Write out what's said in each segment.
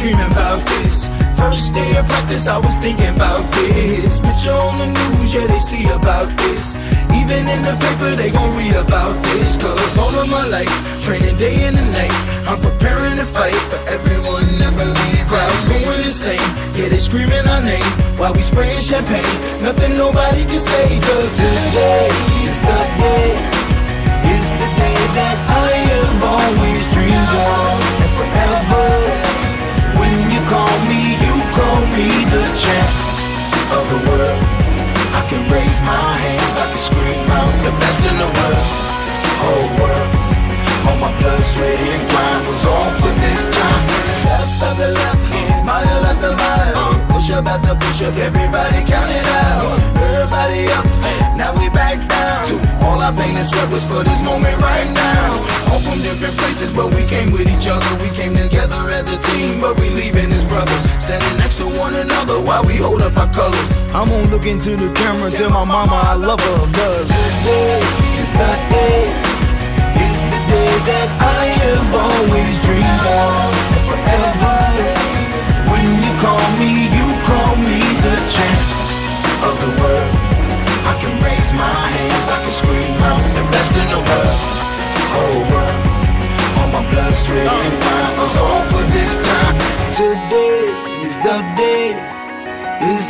dreaming about this. First day of practice, I was thinking about this. Picture on the news, yeah, they see about this. Even in the paper, they gon' read about this. Cause all of my life, training day and night, I'm preparing to fight for everyone that believe. Crowds going insane, yeah, they screaming our name while we spraying champagne. Nothing nobody can say, cause today is the day is the day that I have always dreamed of and grind was all for this time. Left after left, mile after mile Push up after push up, everybody count it out. Everybody up, now we back down. All our pain and sweat was for this moment right now. All from different places, but we came with each other. We came together as a team, but we leaving as brothers. Standing next to one another while we hold up our colors. I'm gonna look into the camera and tell my mama I love her Cause today is the day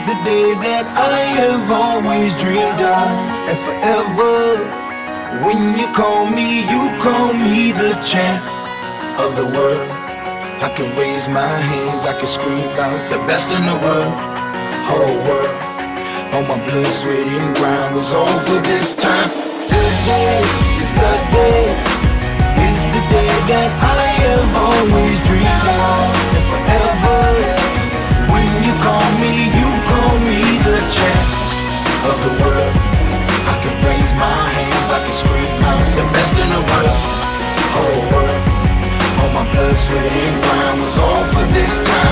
the day that I have always dreamed of. And forever When you call me, you call me the champ of the world. I can raise my hands, I can scream out the best in the world. Whole world All my blood, sweat and grind was all for this time. Today is the day Is the day that I have always dreamed of. waiting mine. was all for this time.